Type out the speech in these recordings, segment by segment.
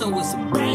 so it's a brand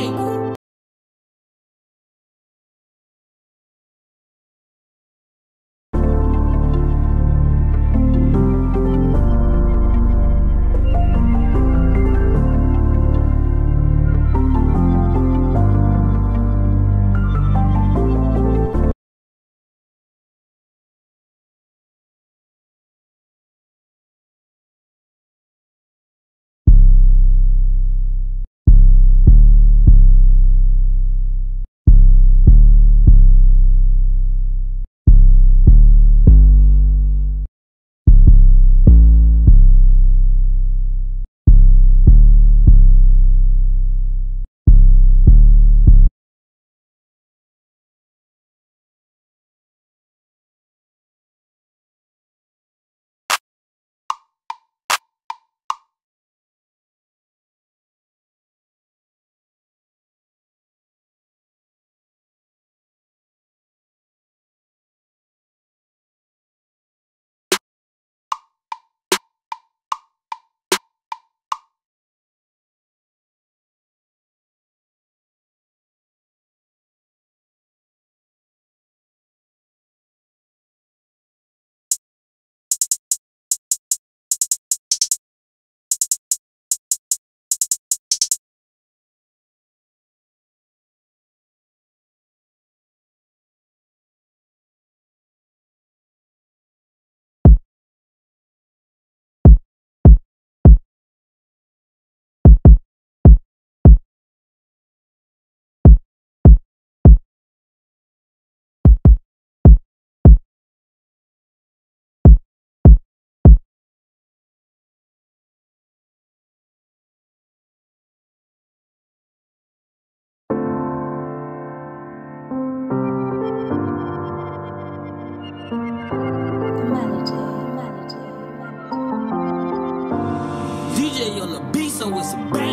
so it's a bang.